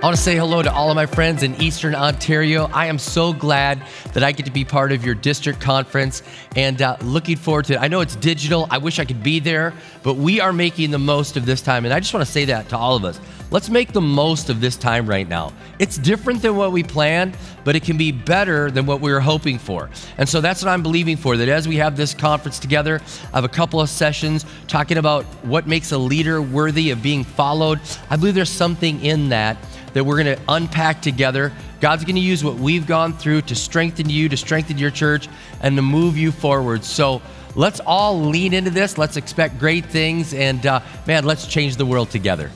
I want to say hello to all of my friends in Eastern Ontario. I am so glad that I get to be part of your district conference and uh, looking forward to it. I know it's digital. I wish I could be there, but we are making the most of this time. And I just want to say that to all of us. Let's make the most of this time right now. It's different than what we planned, but it can be better than what we were hoping for. And so that's what I'm believing for that as we have this conference together, I have a couple of sessions talking about what makes a leader worthy of being followed. I believe there's something in that that we're going to unpack together. God's going to use what we've gone through to strengthen you, to strengthen your church, and to move you forward. So let's all lean into this. Let's expect great things. And uh, man, let's change the world together.